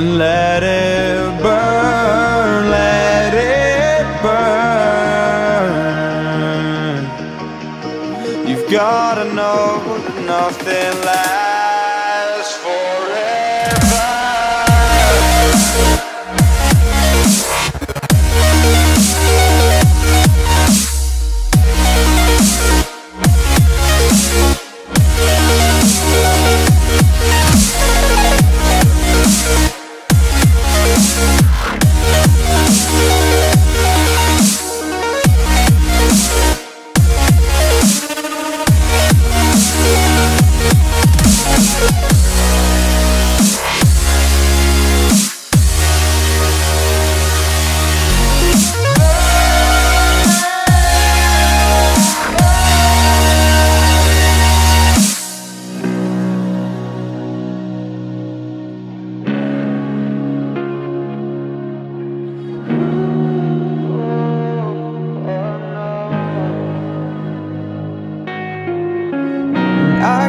and let it burn, let it burn. You've gotta know nothing lasts forever. I